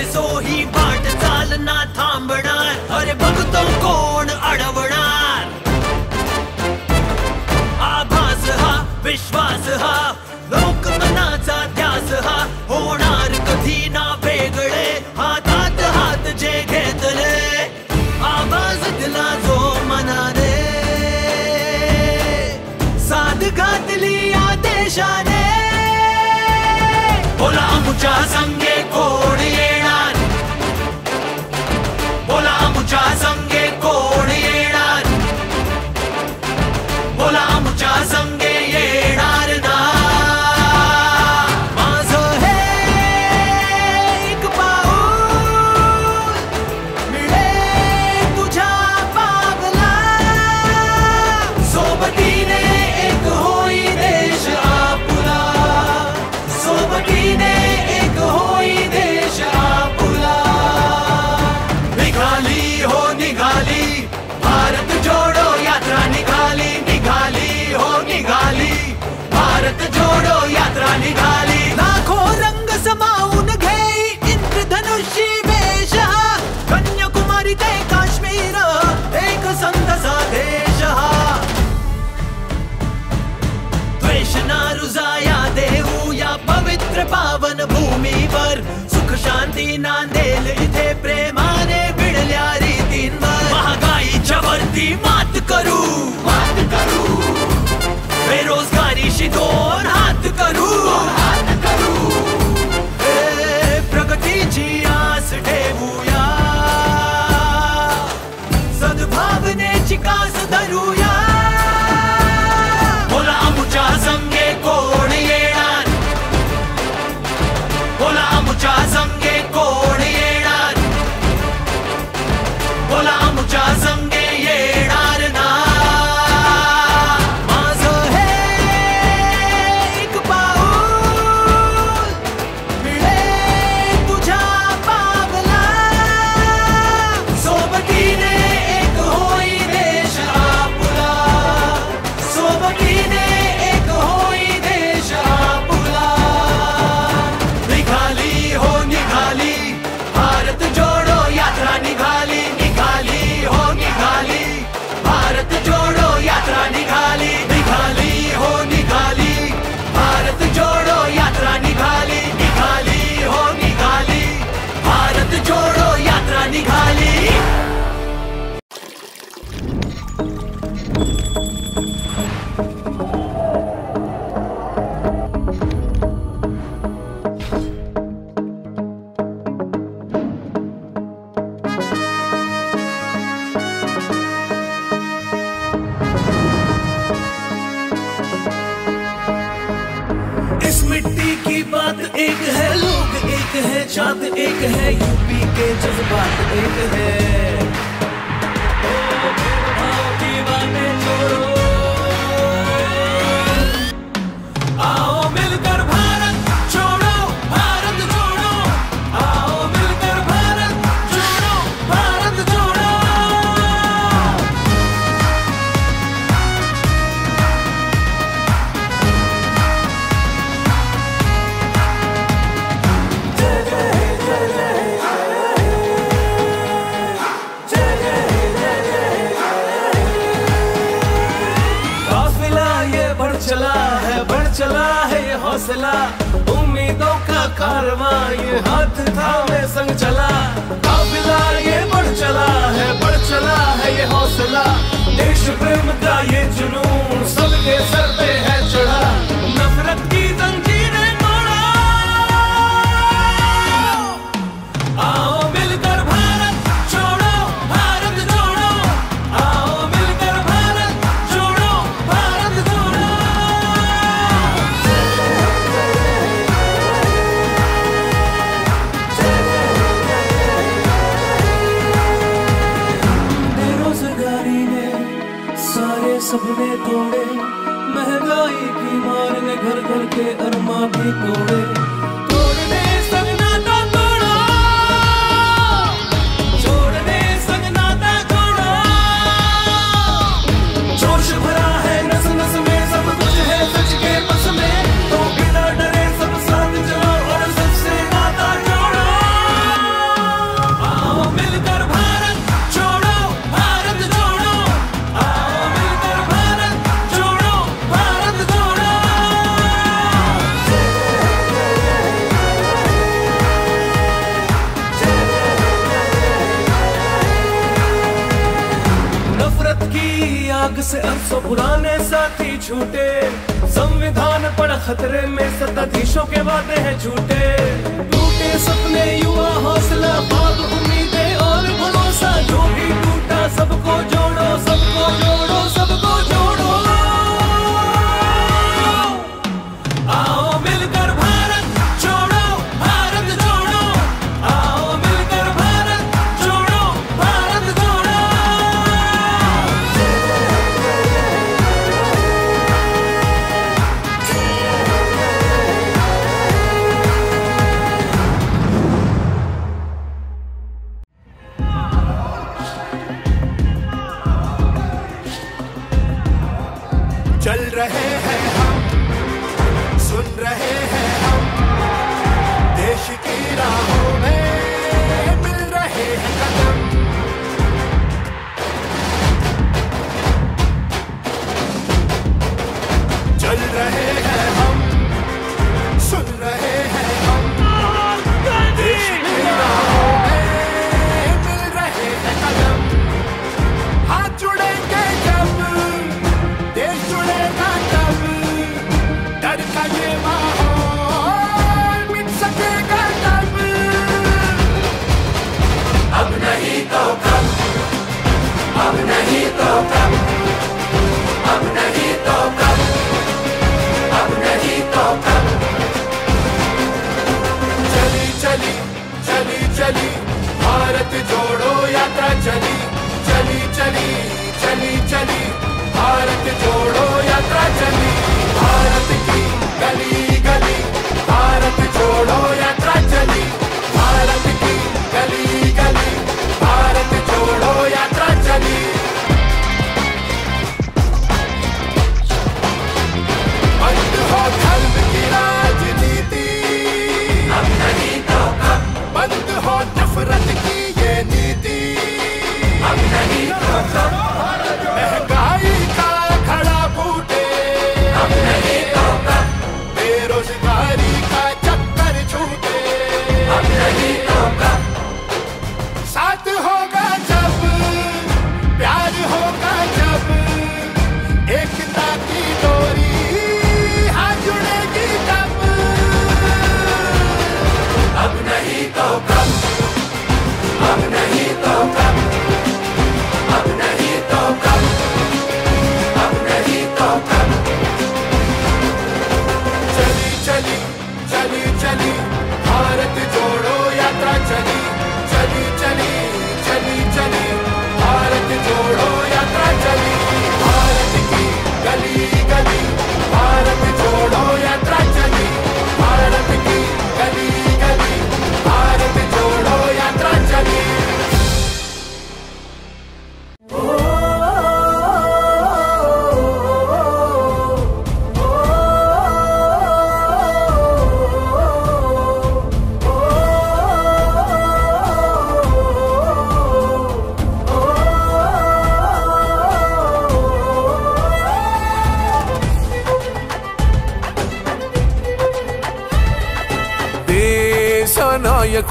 सो ही बाट चालना थांबणार. अरे बघतो कोण अडवणार? आभास हा, विश्वास हा, लोकमनाचा ध्यास हा. होणार कधी ना वेगळे, हातात हात जे घेतले. आवाज़ दिला जो मनाने. साध घातली या देशाने. बोला संगे झेल इथे प्रेमाने भिडल्यारी तीन महागाईच्या वरती मात करू. मात करू. बेरोजगारीशी दोन हात करू. हाथ था, मैं संग चला। काफिला ये बढ़ चला है, बढ़ चला है ये हौसला। देश प्रेम का ये जुनून। छूटे संविधान पर खतरे में सत्ताधीशों के वादे हैं झूठे। टूटे सपने, युवा हौसला बाप उम्मीदें और भरोसा। जो भी टूटा, सबको जोड़ो सबको जोड़ो, सब...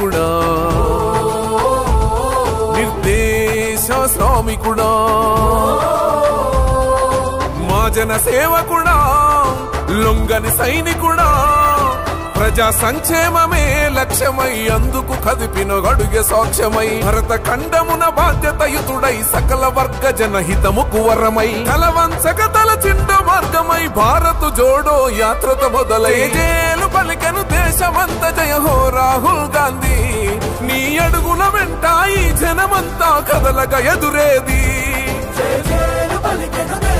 కుడా. నిర్దేశ స్వామికుడా మా జన సేవకుడా. లొంగని సైనికుడా. ప్రజా సంక్షేమమే లక్ష్యమై అందుకు కదిపిన గడుగే సాక్ష్యమై. భరత ఖండమున బాధ్యతయుతుడై సకల వర్గ జనహితము కువరమై కలవంచక తల చిండ మార్గమై భారత్ జోడో యాత్రత మొదలై. జేలు పలికెను దేశమంత జయ హో రాహుల్ గాంధీ నీ అడుగుల వెంట ఈ జనమంతా కదలగ ఎదురేది జయ జయ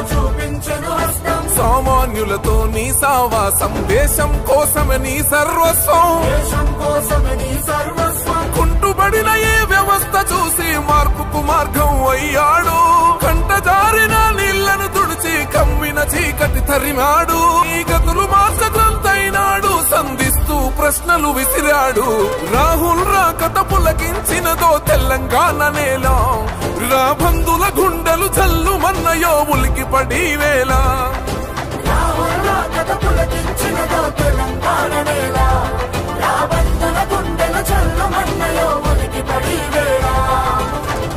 చూపించను హస్తం. సామాన్యులతో నీ సావాసం దేశం కోసమే నీ సర్వస్వం. సర్వస్వం. కుంటుబడిన ఏ వ్యవస్థ చూసి మార్పుకు మార్గం అయ్యాడు. కంట జారిన నీళ్ళను తుడిచి కమ్మిన చీకటి తరిమాడు. ఈ గతులు మార్చగలంతైనాడు సంధిస్తూ ప్రశ్నలు విసిరాడు. రాహుల్ రా కథ పులకించినదో తెలంగాణ నేల. రాబందుల గుండెల చల్లుమన్నయో ఉనికి పడి వేళ.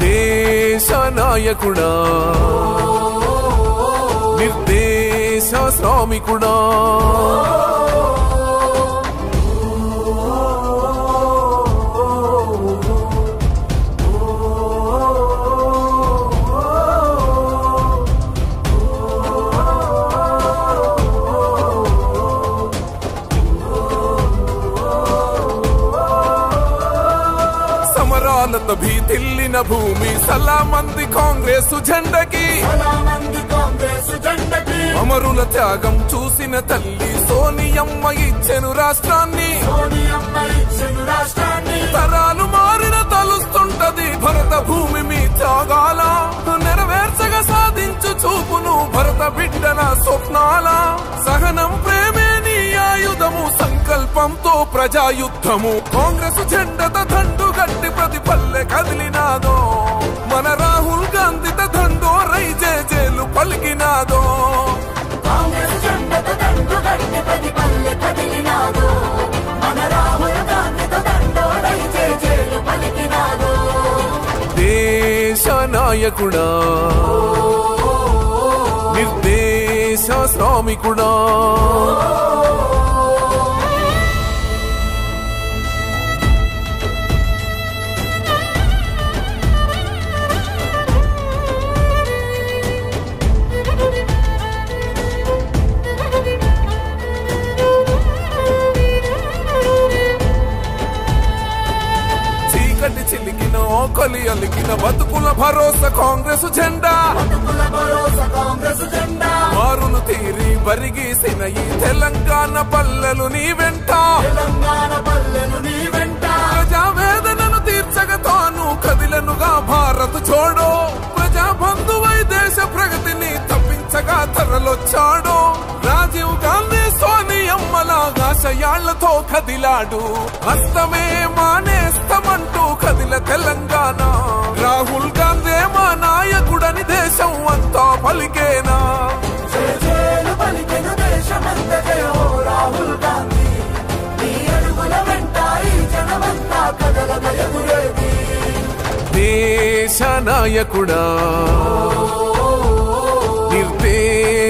దేశ నాయకుడా నిర్దేశ శ్రామికుడా. సమరాలతో భీతిల్లిన భూమి సలామంది కాంగ్రెస్ జెండకి. అమరుల త్యాగం చూసిన తల్లి సోనియమ్మ ఇచ్చెను రాష్ట్రాన్ని. తరాలు మారిన తలుస్తుంటది భరత భూమి మీ త్యాగాల. నెరవేర్చగా సాధించు చూపును భరత బిడ్డల స్వప్నాల. సహనం ప్రేమే నీ ఆయుధము సంకల్పంతో ప్రజాయుద్ధము కాంగ్రెస్ జెండత దండు గట్టి ప్రతి పల్లె కదిలినాదో. మన రాహుల్ గాంధీత దండో రైజే జేలు పలికినాదో. కాంగ్రెస్ జెండతో దండు గట్టి ప్రతి పల్లె కదిలినాడు మన రాహుల్ గాంధీతో దండోడై జేజేలు పలికినాడు దేశ నాయకుడా. నిర్దేశ శ్రామికుడా. అలికిన బతుకుల భరోసా కాంగ్రెస్ జెండా. మారును తీరి బరిగీసిన ఈ తెలంగాణ పల్లెలు నీ వెంట. తెలంగాణ పల్లెలు నీ వెంట. ప్రజా వేదనను తీర్చగ తాను కదిలనుగా భారత్ చూడో. ప్రజా బంధువై దేశ ప్రగతిని తప్పించగా తరలొచ్చాడు. రాజీవ్ గాంధీ సోనియమ్మలాగా ఆశయాళ్ళతో కదిలాడు. హస్తమే మానేస్తమంటూ కదిల తెలంగాణ. రాహుల్ గాంధీ మా నాయకుడని దేశం అంతా పలికేనా? రాహుల్ గాంధీ. దేశ నాయకుడా.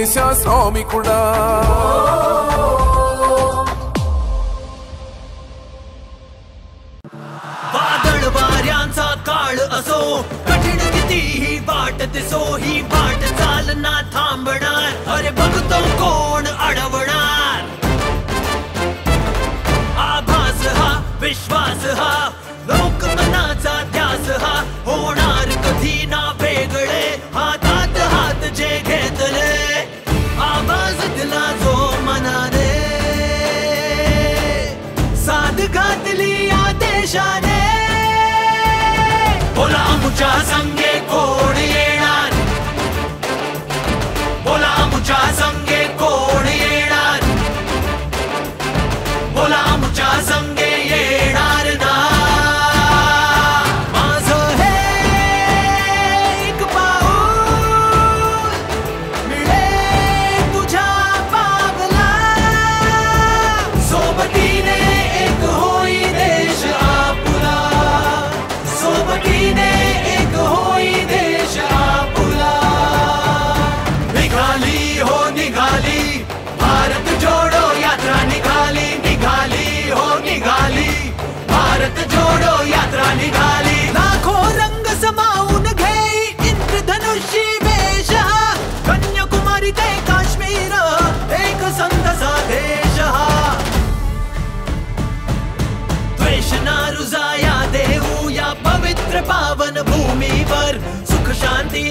నిర్దేశ శ్రామికుడా वादळ वाऱ्यांचा काळ असो कठीण कितीही वाट दिसो ही वाट चालना थांबणार अरे बघतो कोण अडवणार आभास हा विश्वास हा लोकमनाचा ध्यास हा होणार कधी ना वेगळे निशाने। गुलाम ऊँचा संगे घोड़िए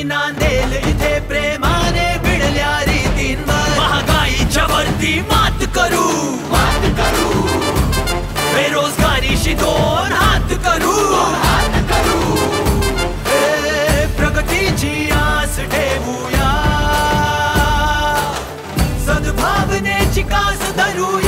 नांदेल इथे प्रेमाने भिडल्या रीतीन महागाईच्या वरती मात करू। मात करू। बेरोजगारीशी दोन हात करू। हात करू। ए, आस ठेवूया। धरूया।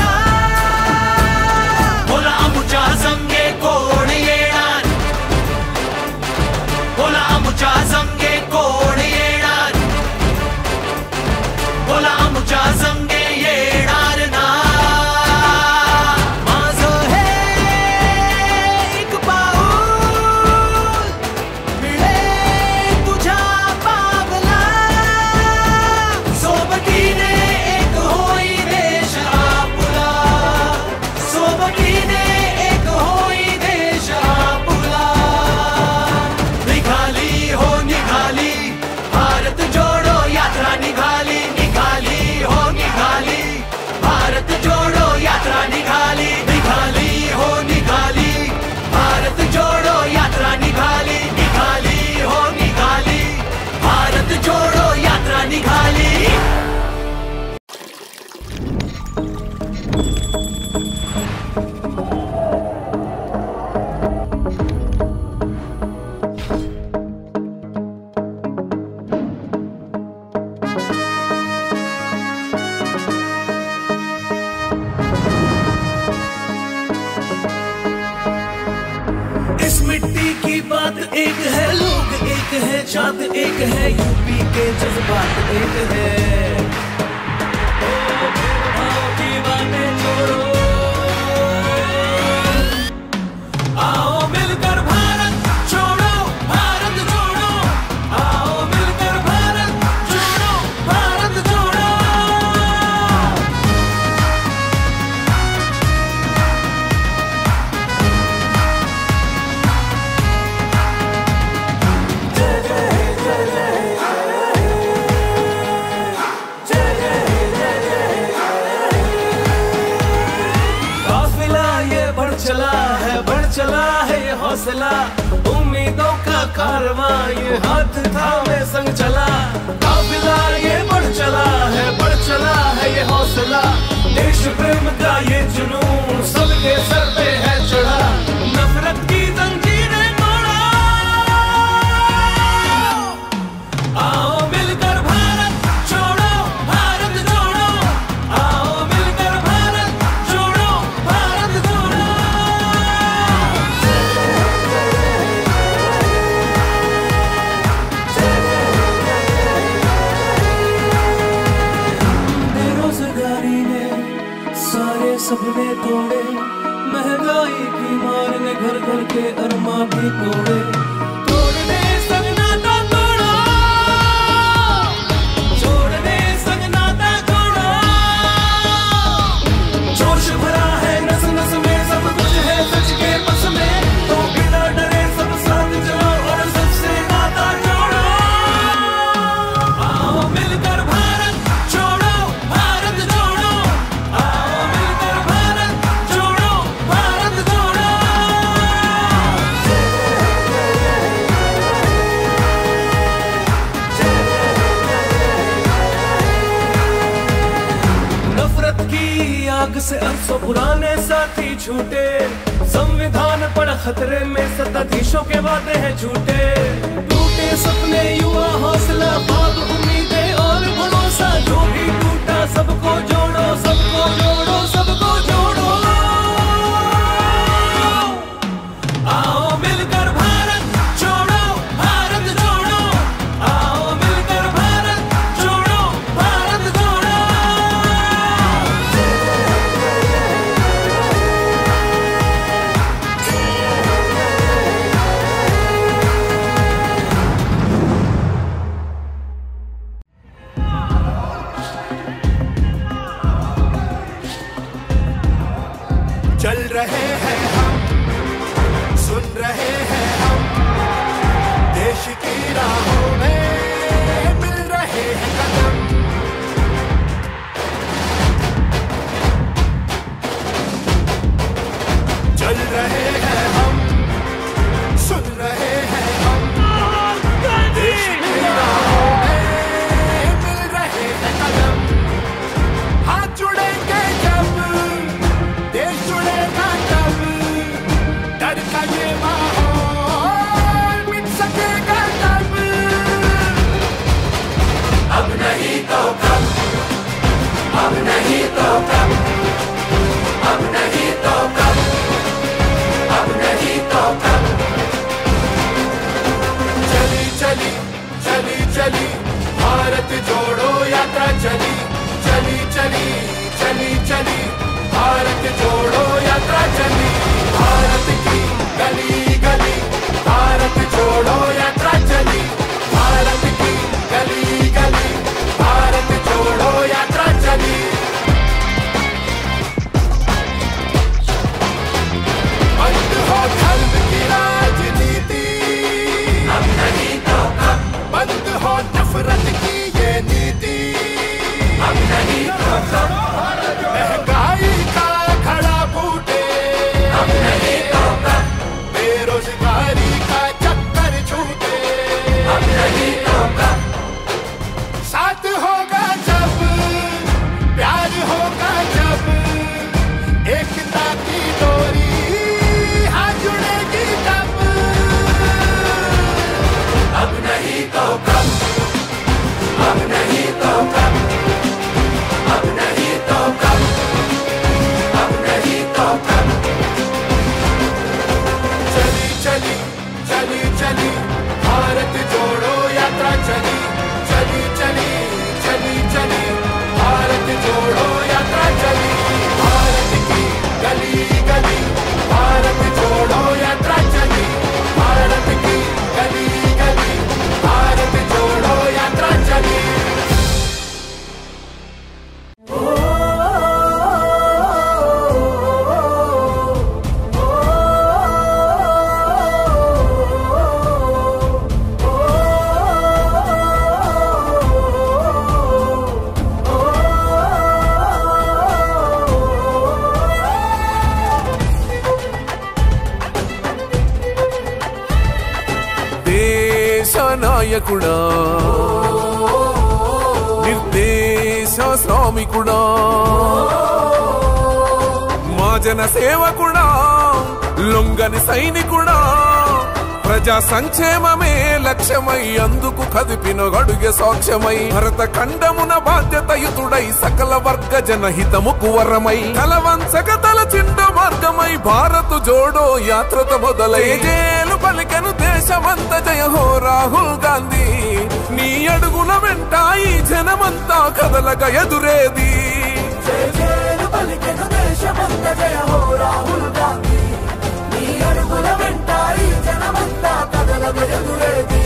बढ़ चला है हौसला, उम्मीदों का कारवा, ये हाथ था मैं संग चला। काफिला ये बढ़ चला है, बढ़ चला है ये हौसला। देश प्रेम का ये जुनून सबके सर पे है चढ़ा। 努力。पुराने साथी झूठे, संविधान पर खतरे में सत्ताधीशों के वादे हैं झूठे। टूटे सपने, युवा हौसला भाग उम्मीदें और भरोसा, जो भी टूटा, सबको जोड़ो सबको जोड़ो। జన సేవకుడా లొంగని సైనికుడా ప్రజా సంక్షేమమే లక్ష్యమై అందుకు కదిపిన గడుగె సాక్ష్యమై భరత ఖండమున బాధ్యతయుతుడై సకల వర్గ జనహితముకు వరమై కలవంచక తల చిండ మార్గమై భారత్ జోడో యాత్రత మొదలై. జేలు పలికెను దేశమంత జయ హో రాహుల్ గాంధీ నీ అడుగుల వెంట ఈ జనమంతా కదలగ ఎదురేది. పలికెను దేశమంత జయ హో రాహుల్ గాంధీ నీ అడుగుల వెంటాయి జనమంతా కదలగ ఎదురేది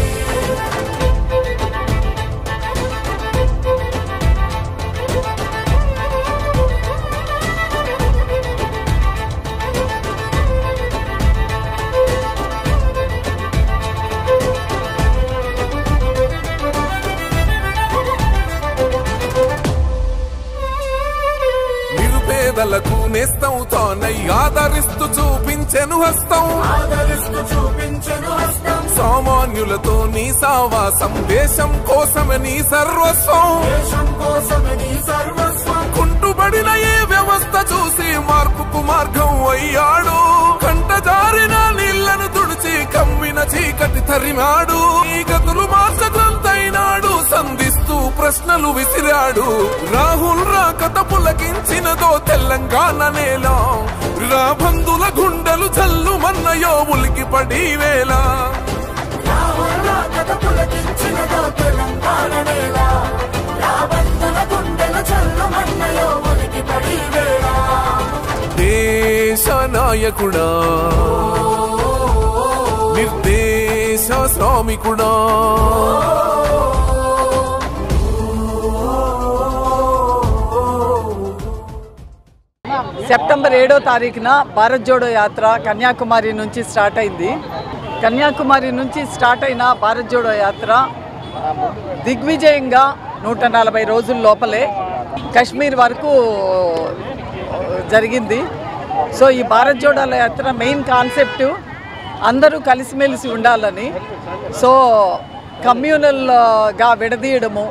తానై ఆదరిస్తూ చూపించెను హస్తం. ఆదరిస్తూ చూపించెను హస్తం. సామాన్యులతో నీ సావాసం దేశం కోసమే నీ సర్వస్వం. దేశం కోసమే నీ సర్వస్వం. కుంటుబడిన ఏ వ్యవస్థ చూసి మార్పుకు మార్గం అయ్యాడు. కంట జారిన నీళ్ళను తుడిచి కమ్మిన చీకటి తరిమాడు. ఈ గతులు మార్చగంతైనాడు సంధిస్తూ ప్రశ్నలు విసిరాడు. రాహుల్ రాకత పులకించినదో తెలంగాణ నేల. రాబందుల గుండెలు జల్లు మన్నయో ఉలికి పడి వేళ. పడి దేశ నాయకుడా. నిర్దేశ శ్రామికుడా. సెప్టెంబర్ ఏడో తారీఖున భారత్ జోడో యాత్ర కన్యాకుమారి నుంచి స్టార్ట్ అయింది. కన్యాకుమారి నుంచి స్టార్ట్ అయిన భారత్ జోడో యాత్ర దిగ్విజయంగా నూట నలభై రోజుల లోపలే కశ్మీర్ వరకు జరిగింది. సో ఈ భారత్ జోడో యాత్ర మెయిన్ కాన్సెప్ట్ అందరూ కలిసిమెలిసి ఉండాలని. సో కమ్యూనల్గా విడదీయడము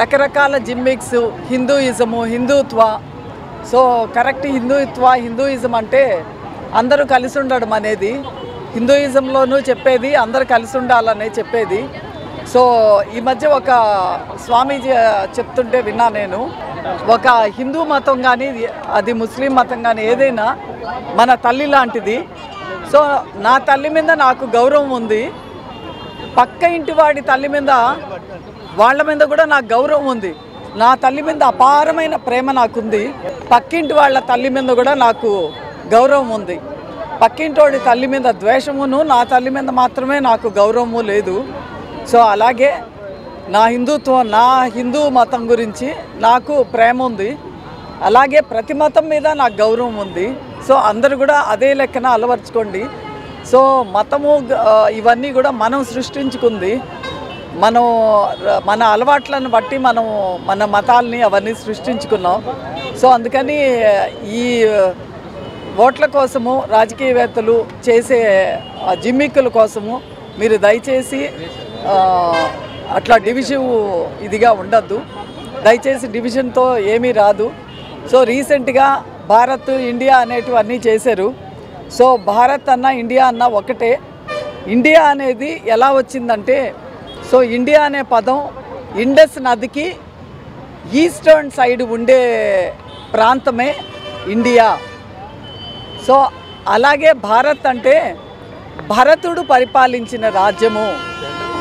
రకరకాల gimmicks Hinduism Hindutva so correct Hindutva Hinduism అంటే అందరూ కలిసి ఉండడం అనేది. హిందూయిజంలోనూ చెప్పేది అందరూ కలిసి ఉండాలనే చెప్పేది. సో ఈ మధ్య ఒక స్వామీజీ చెప్తుంటే విన్నా నేను. ఒక హిందూ మతం కానీ అది ముస్లిం మతం కానీ ఏదైనా మన తల్లి లాంటిది. సో నా తల్లి మీద నాకు గౌరవం ఉంది. పక్క ఇంటి వాడి తల్లి మీద వాళ్ళ మీద కూడా నాకు గౌరవం ఉంది. నా తల్లి మీద అపారమైన ప్రేమ నాకుంది. పక్కింటి వాళ్ళ తల్లి మీద కూడా నాకు గౌరవం ఉంది. పక్కింటోడి తల్లి మీద ద్వేషమును నా తల్లి మీద మాత్రమే నాకు గౌరవము లేదు. సో అలాగే నా హిందుత్వం నా హిందూ మతం గురించి నాకు ప్రేమ ఉంది. అలాగే ప్రతి మతం మీద నాకు గౌరవం ఉంది. సో అందరు కూడా అదే లెక్కన అలవర్చుకోండి. సో మతము ఇవన్నీ కూడా మనం సృష్టించుకుంది. మనం మన అలవాట్లను బట్టి మనం మన మతాల్ని అవన్నీ సృష్టించుకున్నాం. సో అందుకని ఈ ఓట్ల కోసము రాజకీయవేత్తలు చేసే జిమ్మిక్కుల కోసము మీరు దయచేసి అట్లా డివిజన్ ఇదిగా ఉండద్దు. దయచేసి డివిజన్తో ఏమీ రాదు. సో రీసెంట్గా భారత్ ఇండియా అనేటివన్నీ చేశారు. సో భారత్ అన్న ఇండియా అన్న ఒకటే. ఇండియా అనేది ఎలా వచ్చిందంటే సో ఇండియా అనే పదం ఇండస్ నదికి ఈస్టర్న్ సైడ్ ఉండే ప్రాంతమే ఇండియా. సో అలాగే భారత్ అంటే భరతుడు పరిపాలించిన రాజ్యము.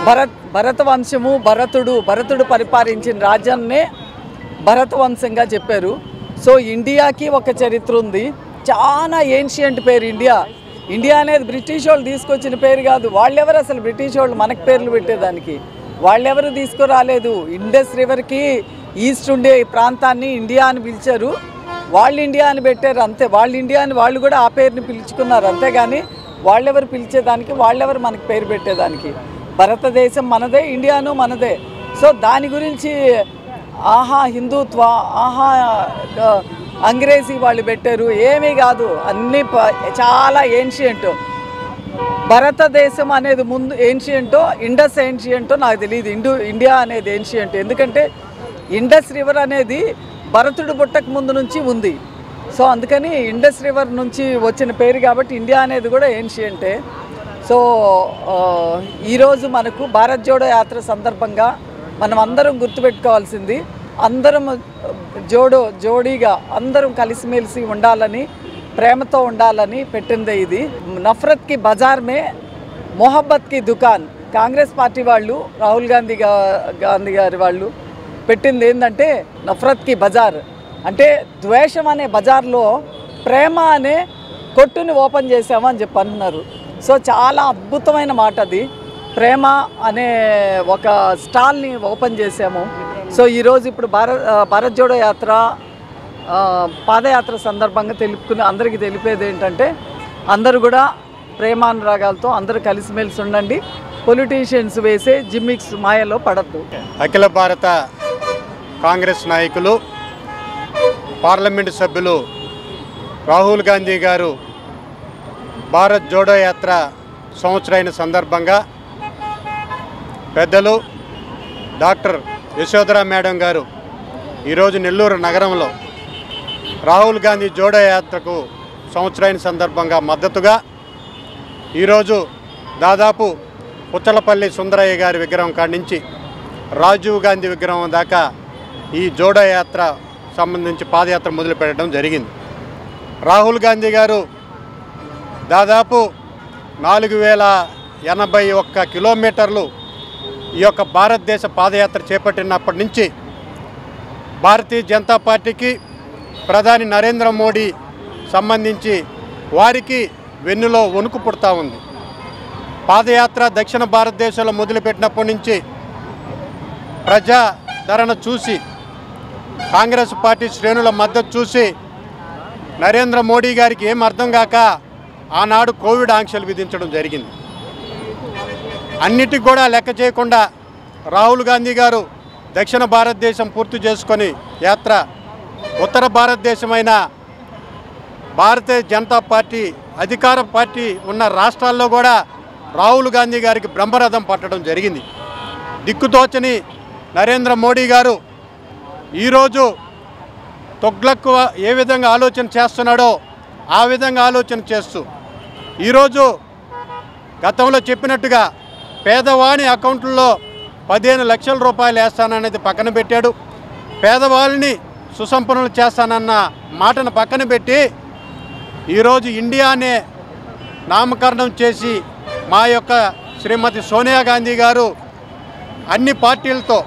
భరత్ భరత వంశము భరతుడు భరతుడు పరిపాలించిన రాజ్యాన్నే భరత వంశంగా చెప్పారు. సో ఇండియాకి ఒక చరిత్ర ఉంది. చాలా ఏన్షియంట్ పేరు ఇండియా. ఇండియా అనేది బ్రిటిష్ వాళ్ళు తీసుకొచ్చిన పేరు కాదు. వాళ్ళెవరు అసలు బ్రిటిష్ వాళ్ళు? మనకు పేర్లు పెట్టేదానికి. వాళ్ళెవరు తీసుకురాలేదు? ఇండస్ రివర్కి ఈస్ట్ ఉండే ప్రాంతాన్ని ఇండియా అని పిలిచారు. వాళ్ళు ఇండియా అని పెట్టారు అంతే. వాళ్ళు ఇండియా అని వాళ్ళు కూడా ఆ పేరుని పిలుచుకున్నారు అంతేగాని వాళ్ళెవరు పిలిచేదానికి? వాళ్ళెవరు మనకి పేరు పెట్టేదానికి? భారతదేశం మనదే ఇండియాను మనదే. సో దాని గురించి ఆహా హిందుత్వ ఆహా అంగ్రేజీ వాళ్ళు పెట్టారు ఏమీ కాదు. అన్నీ ప- చాలా ఏన్షియంట్ భారతదేశం అనేది ముందు ఏన్షియంటో ఇండస్ ఏన్షియంటో నాకు తెలియదు ఇండు ఇండియా అనేది ఏన్షియంట్ ఎందుకంటే ఇండస్ రివర్ అనేది భరతుడు పుట్టక ముందు నుంచి ఉంది. సో అందుకని ఇండస్ రివర్ నుంచి వచ్చిన పేరు కాబట్టి ఇండియా అనేది కూడా ఏన్షియంటే సో ఈరోజు మనకు భారత్ జోడో యాత్ర సందర్భంగా మనం అందరం గుర్తుపెట్టుకోవాల్సింది అందరం జోడో జోడీగా అందరం కలిసిమెలిసి ఉండాలని ప్రేమతో ఉండాలని పెట్టిందే ఇది. నఫరత్కి బజార్మే బజార్ మే దుకాన్. కాంగ్రెస్ పార్టీ వాళ్ళు రాహుల్ గాంధీ గాంధీ గారి వాళ్ళు పెట్టింది ఏంటంటే నఫరత్కి బజార్. అంటే ద్వేషం అనే బజార్లో ప్రేమ అనే కొట్టుని ఓపెన్ చేసామని చెప్పి అంటున్నారు. సో చాలా అద్భుతమైన మాట అది. ప్రేమ అనే ఒక స్టాల్ని ఓపెన్ చేసాము సో ఈరోజు ఇప్పుడు భారత్ భారత్ జోడో యాత్ర పాదయాత్ర సందర్భంగా తెలుపుకుని అందరికీ తెలిపేది ఏంటంటే అందరూ కూడా ప్రేమానురాగాలతో అందరూ కలిసిమెలిసి ఉండండి. పొలిటీషియన్స్ వేసే జిమ్మిక్స్ మాయలో పడద్దు. అఖిల భారత కాంగ్రెస్ నాయకులు పార్లమెంటు సభ్యులు రాహుల్ గాంధీ గారు భారత్ జోడో యాత్ర సంవత్సరైన సందర్భంగా పెద్దలు డాక్టర్ యశోధరా మేడం గారు ఈరోజు నెల్లూరు నగరంలో రాహుల్ గాంధీ జోడో యాత్రకు సంవత్సరైన సందర్భంగా మద్దతుగా ఈరోజు దాదాపు పుచ్చలపల్లి సుందరయ్య గారి విగ్రహం కాడి నుంచి రాజీవ్ గాంధీ విగ్రహం దాకా ఈ జోడో యాత్ర సంబంధించి పాదయాత్ర మొదలుపెట్టడం జరిగింది. రాహుల్ గాంధీ గారు దాదాపు నాలుగు వేల ఎనభై ఒక్క కిలోమీటర్లు ఈ యొక్క భారతదేశ పాదయాత్ర చేపట్టినప్పటి నుంచి భారతీయ జనతా పార్టీకి ప్రధాని నరేంద్ర మోడీ సంబంధించి వారికి వెన్నులో వణుకు పుడతా ఉంది. పాదయాత్ర దక్షిణ భారతదేశంలో మొదలుపెట్టినప్పటి నుంచి ప్రజాదరణ చూసి కాంగ్రెస్ పార్టీ శ్రేణుల మద్దతు చూసి నరేంద్ర మోడీ గారికి ఏం అర్థం కాక ఆనాడు కోవిడ్ ఆంక్షలు విధించడం జరిగింది. అన్నిటికి కూడా లెక్క చేయకుండా రాహుల్ గాంధీ గారు దక్షిణ భారతదేశం పూర్తి చేసుకొని యాత్ర ఉత్తర భారతదేశమైన భారతీయ జనతా పార్టీ అధికార పార్టీ ఉన్న రాష్ట్రాల్లో కూడా రాహుల్ గాంధీ గారికి బ్రహ్మరథం పట్టడం జరిగింది. దిక్కుతోచని నరేంద్ర మోడీ గారు ఈరోజు తొగ్లక్కువ ఏ విధంగా ఆలోచన చేస్తున్నాడో ఆ విధంగా ఆలోచన చేస్తూ ఈరోజు గతంలో చెప్పినట్టుగా పేదవాని అకౌంట్లో పదిహేను లక్షల రూపాయలు వేస్తాననేది పక్కన పెట్టాడు. పేదవాళ్ళని సుసంపన్నులు చేస్తానన్న మాటను పక్కన పెట్టి ఈరోజు ఇండియానే నామకరణం చేసి మా యొక్క శ్రీమతి సోనియా గాంధీ గారు అన్ని పార్టీలతో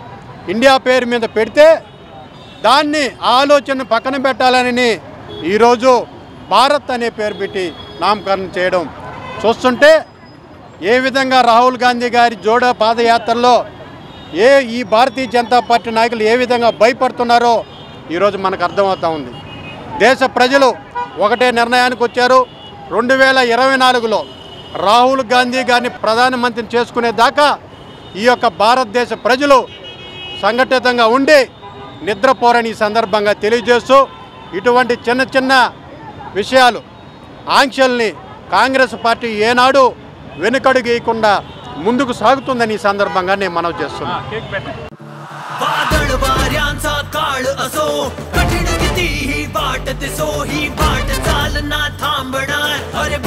ఇండియా పేరు మీద పెడితే దాన్ని ఆలోచన పక్కన పెట్టాలని ఈరోజు భారత్ అనే పేరు పెట్టి నామకరణం చేయడం చూస్తుంటే ఏ విధంగా రాహుల్ గాంధీ గారి జోడ పాదయాత్రలో ఏ ఈ భారతీయ జనతా పార్టీ నాయకులు ఏ విధంగా భయపడుతున్నారో ఈరోజు మనకు అర్థమవుతూ ఉంది. దేశ ప్రజలు ఒకటే నిర్ణయానికి వచ్చారు. రెండు వేల ఇరవై నాలుగులో రాహుల్ గాంధీ గారిని ప్రధానమంత్రిని చేసుకునే దాకా ఈ యొక్క భారతదేశ ప్రజలు సంఘటితంగా ఉండి నిద్రపోరని ఈ సందర్భంగా తెలియజేస్తూ ఇటువంటి చిన్న చిన్న విషయాలు ఆంక్షల్ని కాంగ్రెస్ పార్టీ ఏనాడు వెనుకడుగేయకుండా ముందుకు సాగుతుందని ఈ సందర్భంగా నేను మనవి చేస్తున్నాను वादळ वाऱ्यांचा काळ असो कठीण कितीही वाट दिसो ही वाट चालना थांबणार अरे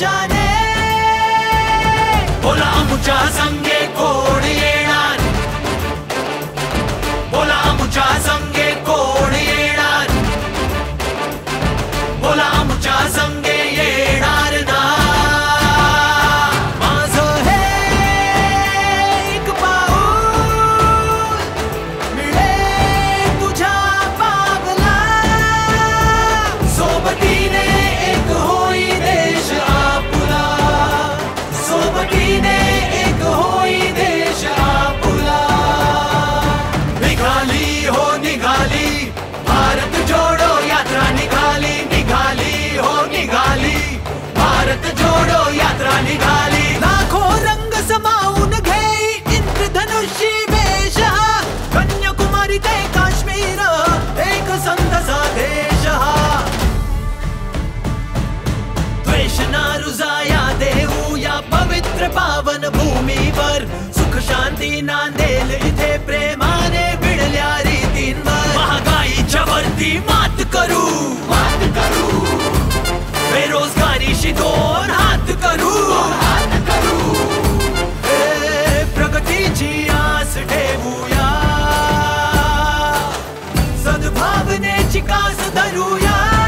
निशाने होला आमच्या संगे कोडये शादी मत करू। मत करू। बेरोजगारी शी दोन हात करू हात करू। ए प्रगतीची आस ठेवूया सद्भावने चिकास धरूया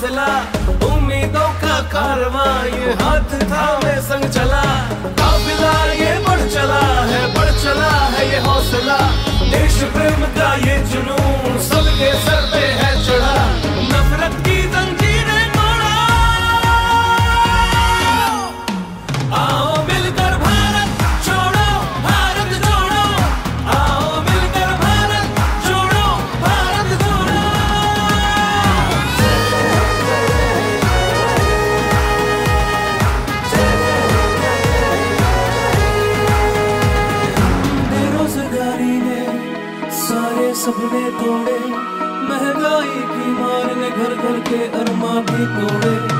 हौसला उम्मीदों का कारवा, ये हाथ था मैं संग चला। काफिला ये बढ़ चला है, बढ़ चला है ये हौसला। देश प्रेम का ये जुनून सबके सर पे है। Corée.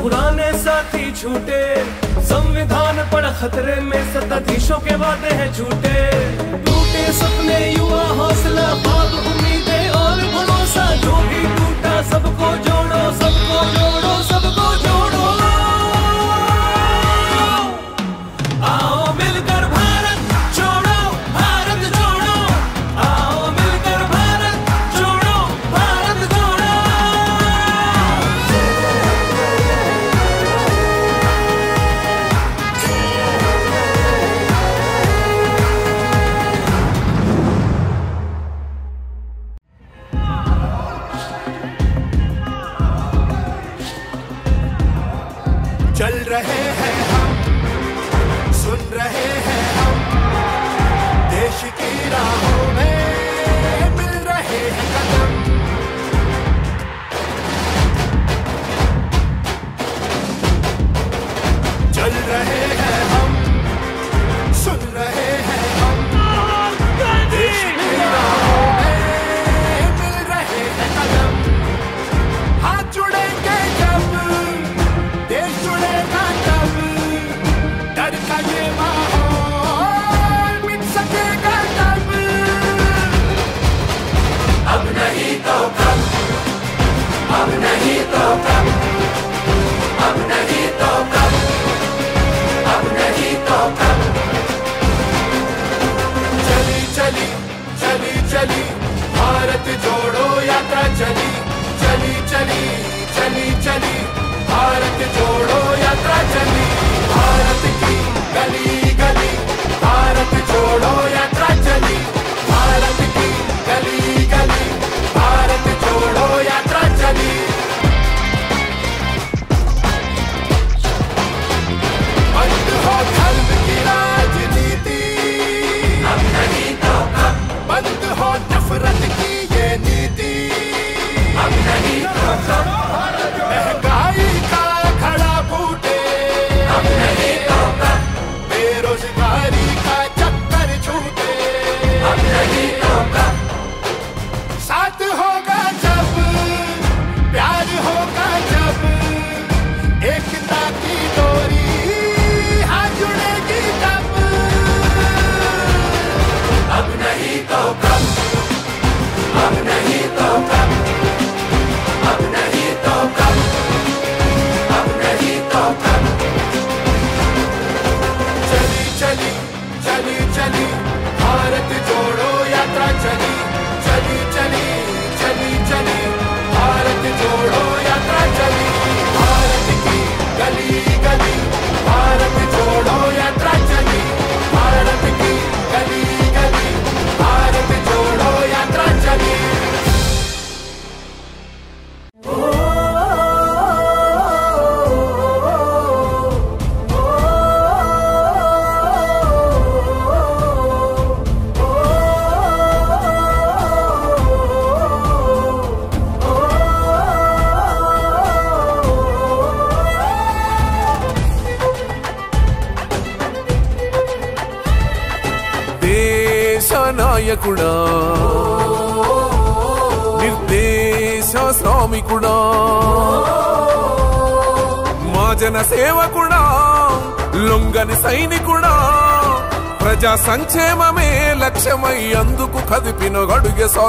पुराने साथी झूठे। संविधान पर खतरे में सत्ताधीशों के वादे हैं झूठे। टूटे सपने, युवा हौसला बाप उम्मीदें और भरोसा। जो भी टूटा, सबको जोड़ो सबको जोड़ो, सब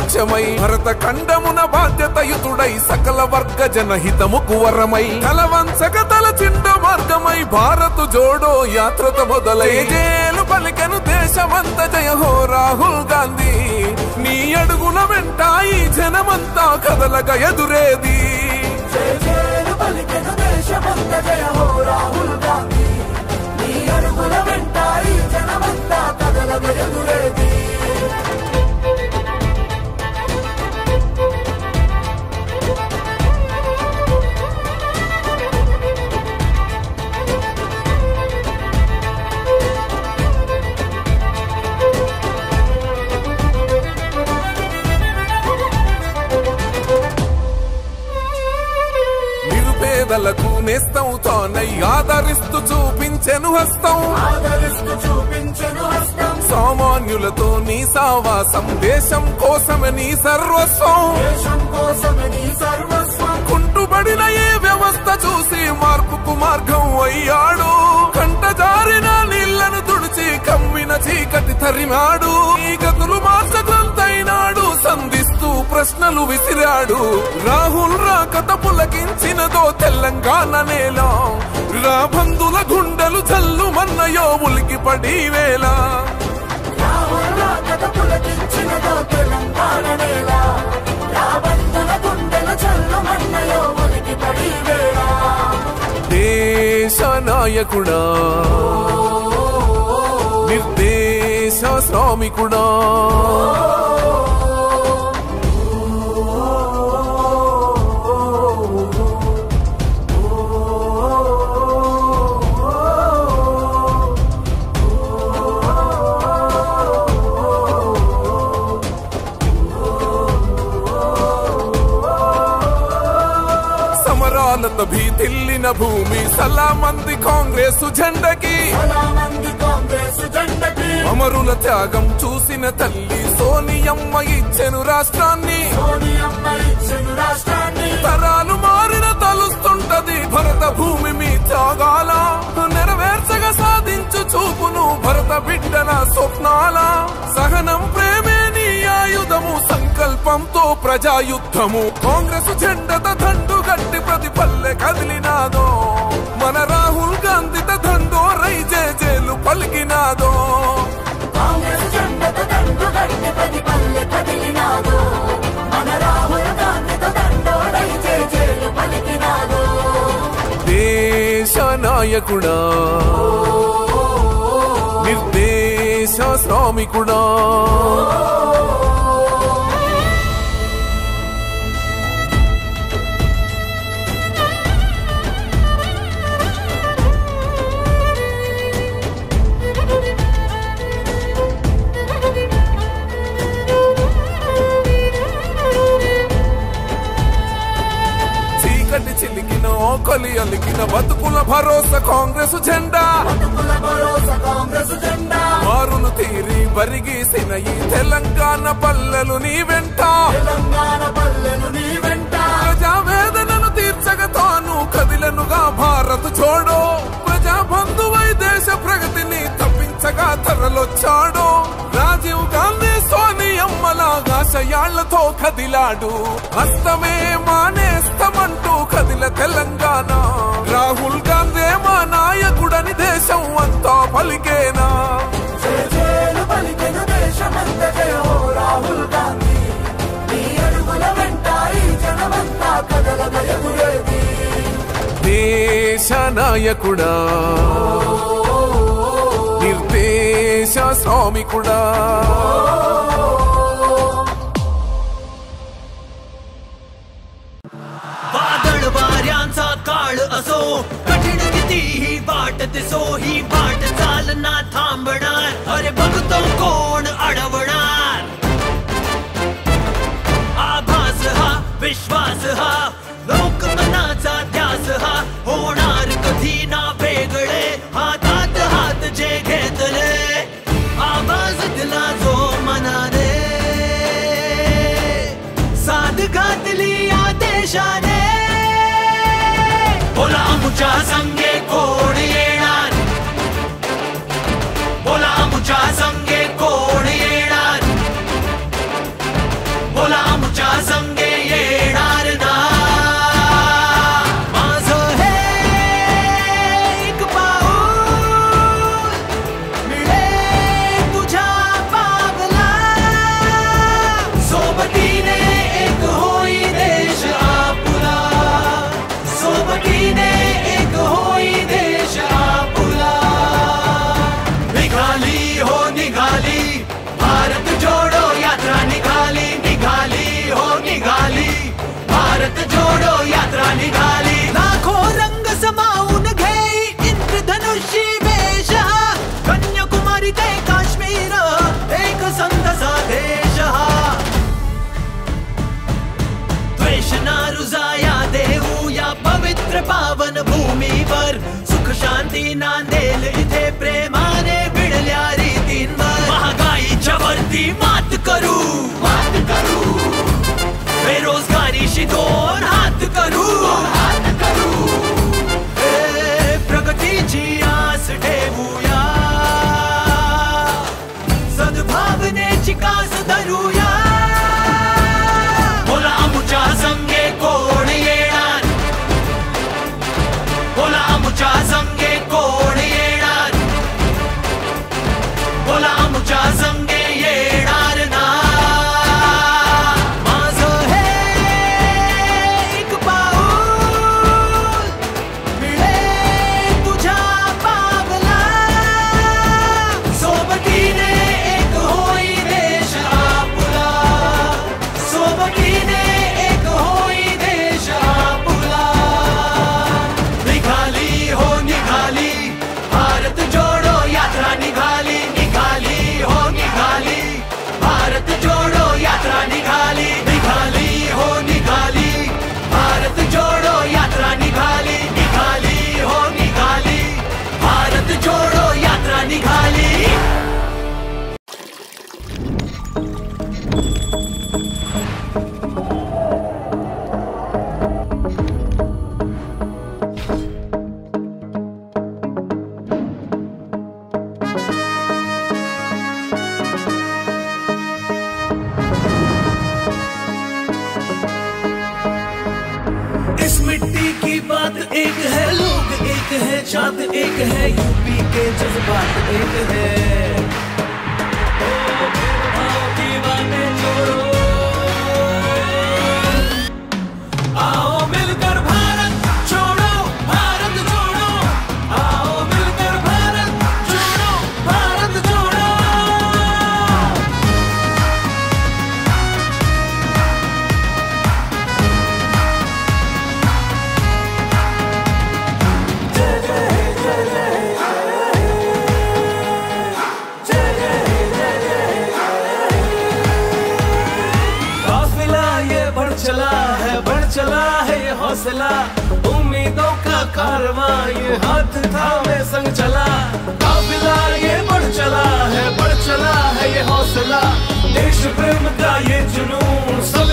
సాక్ష్యమై భరత ఖండమున బాధ్యతయుతుడై సకల వర్గ జనహితముకు వరమై తలవంచక తల చిండ మార్గమై భారత్ జోడో యాత్రత మొదలై జేలు పలికెను దేశమంత జయ హో రాహుల్ గాంధీ. నీ అడుగుల వెంట ఈ జనమంతా కదలగ ఎదురేది. జయ జయలు పలికెను దేశమంత జయ హో రాహుల్ గాంధీ. నీ అడుగుల వెంట ఈ జనమంతా కదలగ ఎదురేది. చూపించెను హస్తం. సామాన్యులతో నీ సావాసం దేశం కోసమే నీ సర్వస్వం. కుంటుబడిన ఏ వ్యవస్థ చూసి మార్పుకు మార్గం అయ్యాడు. కంట జారిన నీళ్ళను తుడిచి కమ్మిన చీకటి తరిమాడు. ఈ గతులు మార్చగలంతైనాడు సంధిస్తూ ప్రశ్నలు విసిరాడు. రాహుల్ రాకత పులకించినదో తెలంగాణ నేల. రాబందుల గుండెలు చల్లు మన్నయో ఉలికి పడి వేళ చల్లుమన్నయో పడి వేళ. దేశ నాయకుడా నిర్దేశ శ్రామికుడా. భీతిల్లిన భూమి సలామంది కాంగ్రెస్ జెండకి. అమరుల త్యాగం చూసిన తల్లి సోనియమ్మ ఇచ్చెను రాష్ట్రాన్ని. తరాలు మారిన తలుస్తుంటది భరత భూమి మీ త్యాగాల. నెరవేర్చగా సాధించు చూపును భరత బిడ్డల స్వప్నాల. సహనం ప్రేమే నీ ఆయుధము సంకల్పంతో ప్రజాయుద్ధము. కాంగ్రెస్ జెండత దండు కట్టి ప్రతి పల్లె కదిలినాదో. మన రాహుల్ గాంధీ తండో రై జేలు పలికినాదో. దేశ నాయకుడా నిర్దేశ శ్రామికుడా. కలి అలికిన బతుకుల భరోసా కాంగ్రెస్ జెండా. మారును తీరి బరిగీసిన ఈ తెలంగాణ పల్లెలు నీ వెంట. ప్రజావేదనను తీర్చగ తాను కదిలనుగా భారత్ చూడో. ప్రజాబంధువై దేశ ప్రగతిని పచ్చగా తరలొచ్చాడు. రాజీవ్ గాంధీ సోనియమ్మలాగా శయాళ్ళతో కదిలాడు. అస్తమే మానేస్తమంటూ కదిల తెలంగాణ. రాహుల్ గాంధీ మా నాయకుడని దేశం అంతా పలికేనా? రాహుల్ వెంట దేశ నాయకుడా. దేశ శ్రామికుడా वादळ वाऱ्यांचा काळ असो कठीण कितीही वाट दिसो ही वाट चालना 朝さん भी मात करू। मात करू। बेरोजगारी शी दोन हाथ करू। हाथ बेरोगारी प्रगति ठेवूया सद्भागने चिकास धरूया हाथ था, मैं संग चला। काफिला, ये बढ़ चला है, बढ़ चला है ये हौसला। देश प्रेम का ये जुनून, सब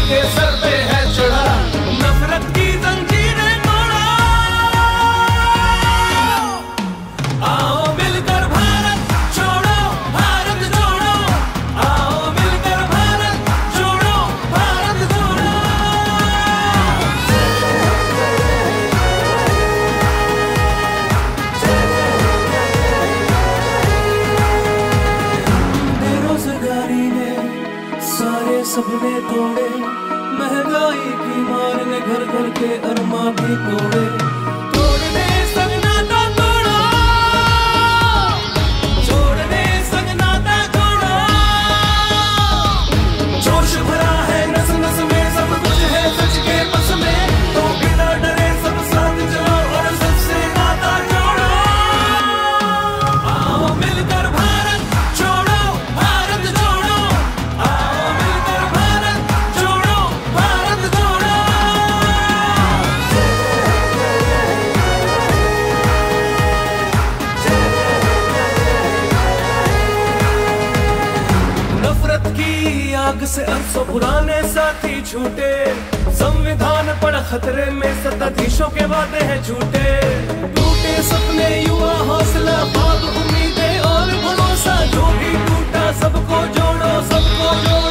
ignorant छूटे संविधान पर खतरे में सत्ताधीशों के वादे हैं झूठे। टूटे सपने, युवा हौसला बाब उम्मीदें और भरोसा। जो भी टूटा, सबको जोड़ो सबको जोड़ो।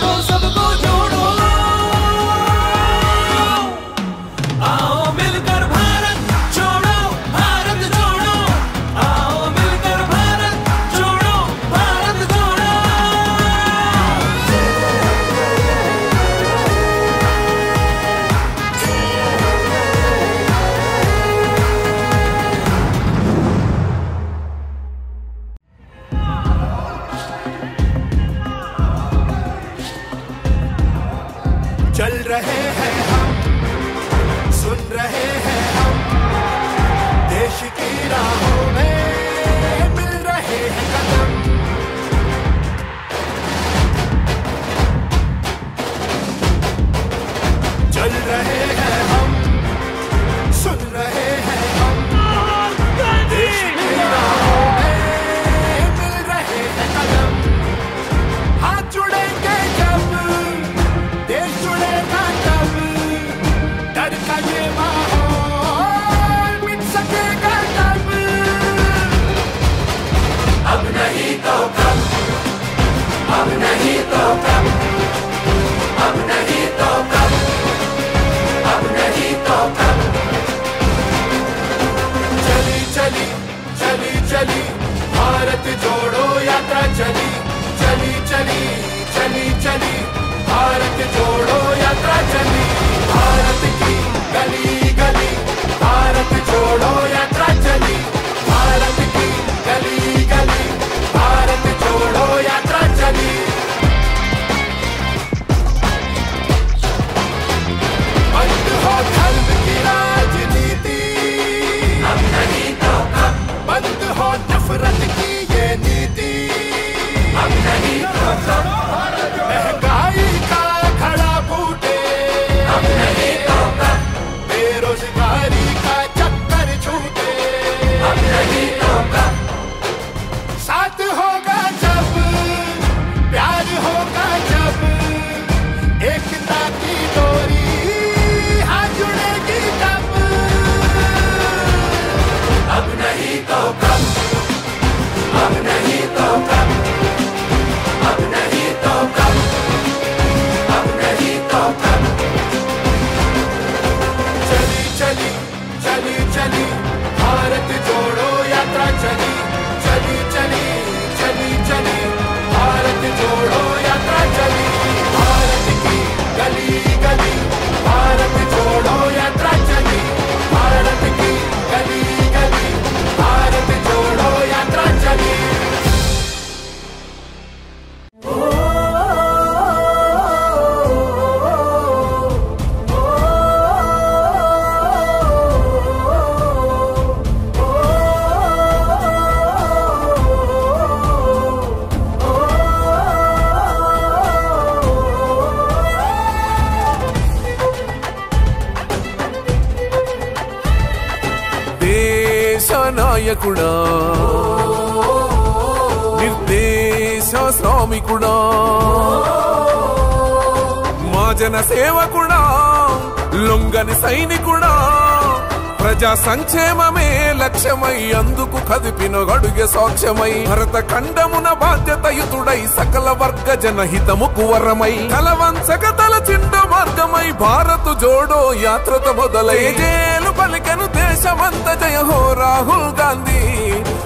వర్గ జనహితముకు వరమై తలవంచక తల చిండ మార్గమై భారత్ జోడో యాత్రత మొదలై. జేలు పలికను దేశమంత జయ హో రాహుల్ గాంధీ.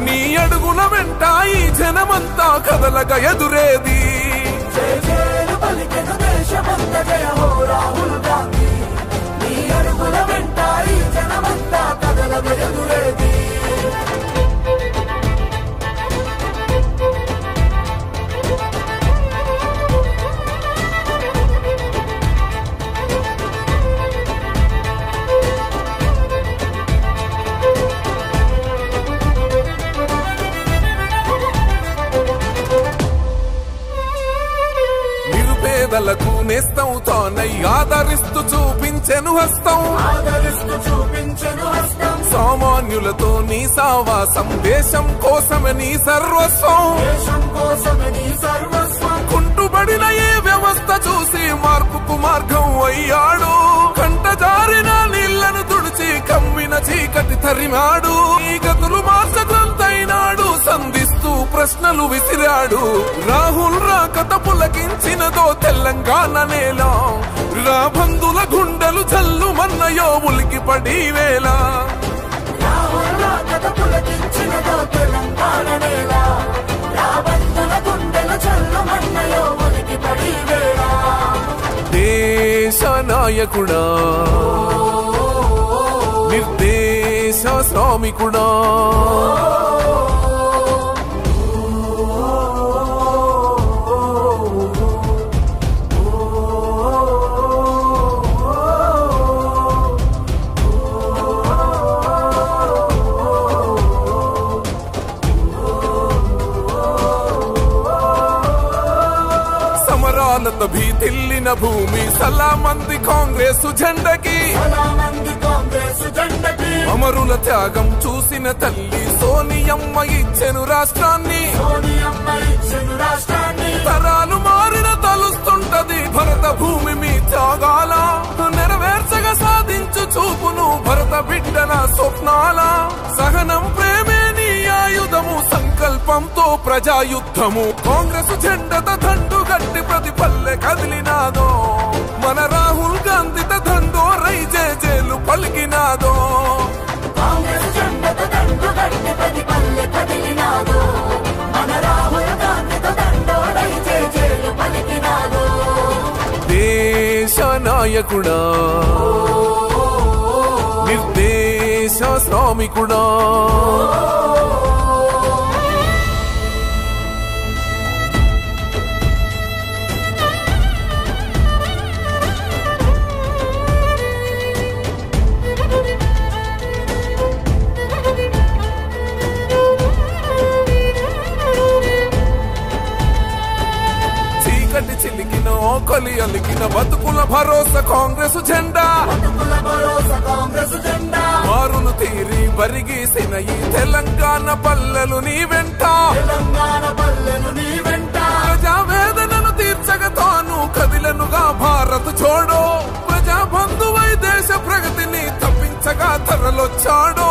నీ అడుగుల వెంట ఈ జనమంతా కదలగ ఎదురేది. జయ హో రాహుల్ గాంధీ. నీ అడుగుల వెంట ఈ జనమంతా కదలగ ఎదురేది. నిరుపేదలకు నేస్తం తానై ఆదరిస్తూ చూపించెను హస్తం. ఆదరిస్తూ చూపించెను హస్తం. సామాన్యులతో నీ సావాసం దేశం కోసమే నీ సర్వస్వం. దేశం కోసమే నీ సర్వస్వం. కుంటుబడిన ఏ వ్యవస్థ చూసి మార్పుకు మార్గం అయ్యాడు. కంట జారిన నీళ్ళను తుడిచి కమ్మిన చీకటి తరిమాడు. ఈ గతులు మార్చగంతైనాడు సంధిస్తూ ప్రశ్నలు విసిరాడు. రాహుల్ రాకత పులకించినదో తెలంగాణ నేల. రాబందుల గుండెలు జల్లు మన్నయో ఉలికి పడి వేళ. రాహుల్ రాకత పులకించినదో తెలంగాణ నేల. రాబందుల గుండెల చల్లుమన్నయో ఉనికి పడి వేళ. దేశ నాయకుడా. నిర్దేశ శ్రామికుడా. భీతిల్లిన భూమి సలామంది కాంగ్రెస్ జెండకి. అమరుల త్యాగం చూసిన తల్లి సోనియమ్మ ఇచ్చెను రాష్ట్రాన్ని. తరాలు మారిన తలుస్తుంటది భరత భూమి మీ త్యాగాల. నెరవేర్చగా సాధించు చూపును భరత బిడ్డల స్వప్నాల. సహనం ప్రేమే నీ ఆయుధము సంకల్పంతో ప్రజాయుద్ధము. కాంగ్రెస్ జెండత దండు గట్టి ప్రతి పల్లె కదిలినాదో. మన రాహుల్ గాంధీతో దండోడై జేజేలు పలికినాదో. దేశ నాయకుడా నిర్దేశ శ్రామికుడా. అలికిన బతుకుల భరోసా కాంగ్రెస్ జెండా. మారును తీరి బరిగీసిన ఈ తెలంగాణ పల్లెలు నీ వెంట. తెలంగాణ పల్లెలు నీ వెంట. ప్రజా వేదనను తీర్చగ తాను కదిలనుగా భారత్ చూడో. ప్రజా బంధువై దేశ ప్రగతిని తప్పించగా తరలొచ్చాడు.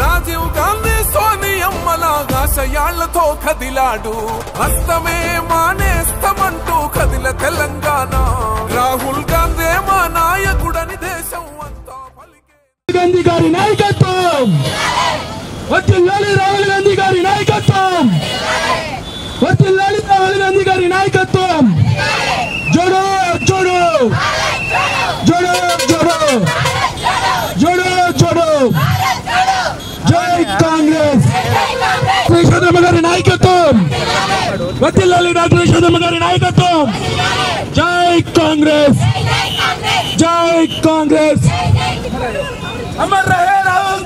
రాజీవ్ గాంధీ సోనియమ్మలాగా శయాళ్ళతో కదిలాడు. హస్తమే మానేస్తమంటూ కదిల తెలంగాణ. రాహుల్ గాంధీ మా నాయకుడని దేశం అంతా పలికే గాంధీ గారి నాయకత్వం. వర్తిల్లాలి రాహుల్ గాంధీ గారి నాయకత్వం. వర్తిల్లాలి రాహుల్ గాంధీ గారి నాయకత్వం. జోడో యశోదమ్మ గారి నాయకత్వం వర్తిల్లాలి డాక్టర్ యశోదమ్మ గారి నాయకత్వం జై కాంగ్రెస్ జై కాంగ్రెస్ అమర్ రహే రాహుల్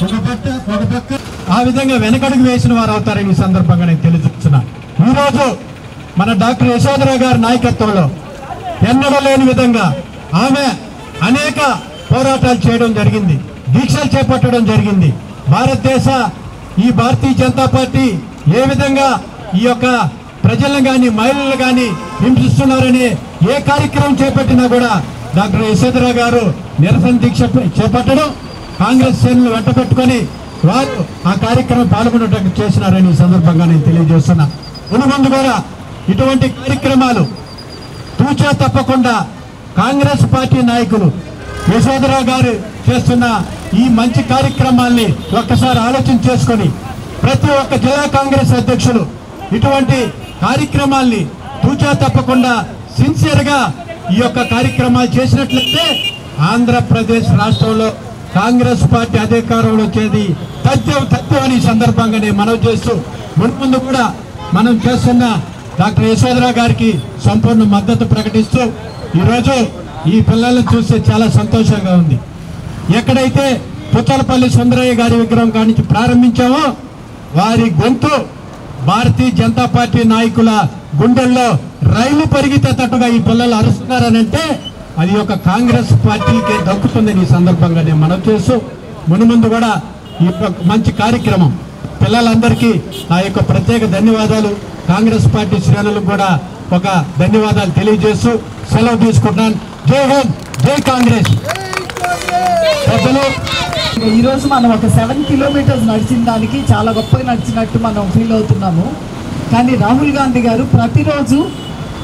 ఒక పక్క ఒక పక్క ఆ విధంగా వెనకడుగు వేసిన వారు అవుతారని ఈ సందర్భంగా నేను తెలియజేస్తున్నా ఈరోజు మన డాక్టర్ యశోధరావు గారి నాయకత్వంలో ఎన్నడూ లేని విధంగా ఆమె అనేక పోరాటాలు చేయడం జరిగింది. దీక్షలు చేపట్టడం జరిగింది. భారతదేశ ఈ భారతీయ జనతా పార్టీ ఏ విధంగా ఈ యొక్క ప్రజలను కానీ మహిళలు కానీ హింసిస్తున్నారని ఏ కార్యక్రమం చేపట్టినా కూడా డాక్టర్ యశోధరావు గారు నిరసన దీక్ష చేపట్టడం కాంగ్రెస్ శ్రేణులు వెంట పెట్టుకొని వారు ఆ కార్యక్రమం పాల్గొనేటట్టు చేసినారని ఈ సందర్భంగా నేను తెలియజేస్తున్నా. మునుముందు కూడా ఇటువంటి కార్యక్రమాలు తూచా తప్పకుండా కాంగ్రెస్ పార్టీ నాయకులు యశోధరావు గారు చేస్తున్న ఈ మంచి కార్యక్రమాల్ని ఒక్కసారి ఆలోచన చేసుకొని ప్రతి ఒక్క జిల్లా కాంగ్రెస్ అధ్యక్షులు ఇటువంటి కార్యక్రమాల్ని తూచా తప్పకుండా సిన్సియర్గా ఈ యొక్క కార్యక్రమాలు చేసినట్లయితే ఆంధ్రప్రదేశ్ రాష్ట్రంలో కాంగ్రెస్ పార్టీ అధికారంలో వచ్చేది తథ్యం తథ్యం అని ఈ సందర్భంగా నేను మనవి చేస్తూ మున్ముందు కూడా మనం చేస్తున్న డాక్టర్ యశోధరావు గారికి సంపూర్ణ మద్దతు ప్రకటిస్తూ ఈరోజు ఈ పిల్లల్ని చూస్తే చాలా సంతోషంగా ఉంది. ఎక్కడైతే పుచ్చలపల్లి సుందరయ్య గారి విగ్రహం కానించి ప్రారంభించామో వారి గొంతు భారతీయ జనతా పార్టీ నాయకుల గుండెల్లో రైలు పరిగెత్తేటట్టుగా ఈ పిల్లలు అరుస్తున్నారనంటే అది ఒక కాంగ్రెస్ పార్టీకే దక్కుతుందని ఈ సందర్భంగా నేను మనం చేస్తూ మునుముందు కూడా ఈ మంచి కార్యక్రమం పిల్లలందరికీ నా యొక్క ప్రత్యేక ధన్యవాదాలు. కాంగ్రెస్ పార్టీ శ్రేణులకు కూడా ఒక ధన్యవాదాలు తెలియజేస్తూ సెలవు తీసుకుంటున్నాను. జై హింద్ జై కాంగ్రెస్. పెద్దలు ఈరోజు మనం ఒక సెవెన్ కిలోమీటర్స్ నడిచిన దానికి చాలా గొప్పగా నడిచినట్టు మనం ఫీల్ అవుతున్నాము. కానీ రాహుల్ గాంధీ గారు ప్రతిరోజు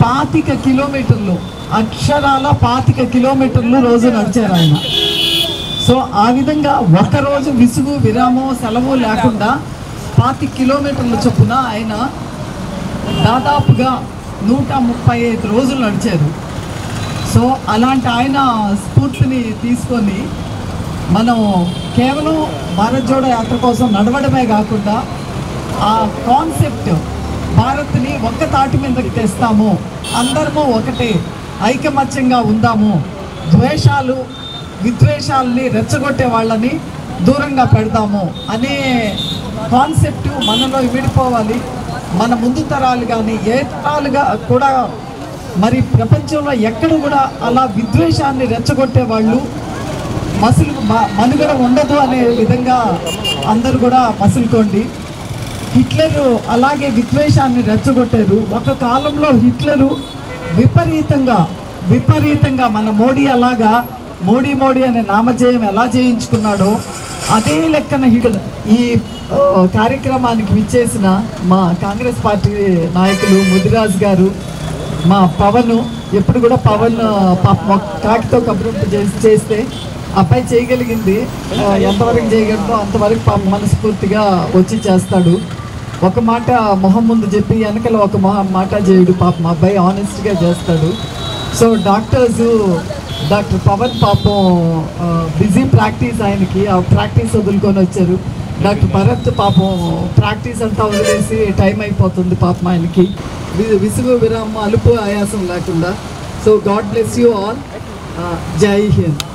పాతిక కిలోమీటర్లు అక్షరాల పాతిక కిలోమీటర్లు రోజు నడిచారు ఆయన. సో ఆ విధంగా ఒకరోజు విసుగు విరామం సెలవు లేకుండా పాతి కిలోమీటర్ల చొప్పున ఆయన దాదాపుగా నూట ముప్పై ఐదు రోజులు నడిచారు. సో అలాంటి ఆయన స్ఫూర్తిని తీసుకొని మనం కేవలం భారత్ జోడో యాత్ర కోసం నడవడమే కాకుండా ఆ కాన్సెప్ట్ భారత్ని ఒక్క తాటి మీదకి తెస్తాము అందరము ఒకటే ఐకమత్యంగా ఉందాము ద్వేషాలు విద్వేషాలని రెచ్చగొట్టే వాళ్ళని దూరంగా పెడతాము అనే కాన్సెప్ట్ మనలో విడిపోవాలి. మన ముందు తరాలు కానీ ఏ తరాలుగా కూడా మరి ప్రపంచంలో ఎక్కడ కూడా అలా విద్వేషాన్ని రెచ్చగొట్టే వాళ్ళు మసులు మ- మనుగడ ఉండదు అనే విధంగా అందరూ కూడా మసులుకోండి. హిట్లరు అలాగే విద్వేషాన్ని రెచ్చగొట్టారు. ఒక కాలంలో హిట్లరు విపరీతంగా విపరీతంగా మన మోడీ అలాగా మోడీ మోడీ అనే నామజేయం ఎలా చేయించుకున్నాడో అదే లెక్కన హిట్ ఈ కార్యక్రమానికి విచ్చేసిన మా కాంగ్రెస్ పార్టీ నాయకులు ముదిరాజ్ గారు మా పవన్ ఎప్పుడు కూడా పవన్ కాకితో కబురింపు చేసి చేస్తే అబ్బాయి చేయగలిగింది. ఎంతవరకు చేయగలదో అంతవరకు పాప మనస్ఫూర్తిగా వచ్చి చేస్తాడు. ఒక మాట మొహం ముందు చెప్పి వెనకల ఒక మొహం మాట చేయడు పాప. మా అబ్బాయి ఆనెస్ట్గా చేస్తాడు. సో డాక్టర్స్ డాక్టర్ పవన్ పాపం బిజీ ప్రాక్టీస్ ఆయనకి. ఆ ప్రాక్టీస్ వదులుకొని వచ్చారు. డాక్టర్ భరత్ పాపం ప్రాక్టీస్ అంతా వదిలేసి టైం అయిపోతుంది పాపం ఆయనకి. వి- విసుగు విరామం అలుపు ఆయాసం లేకుండా. So God bless you all Jai Hind.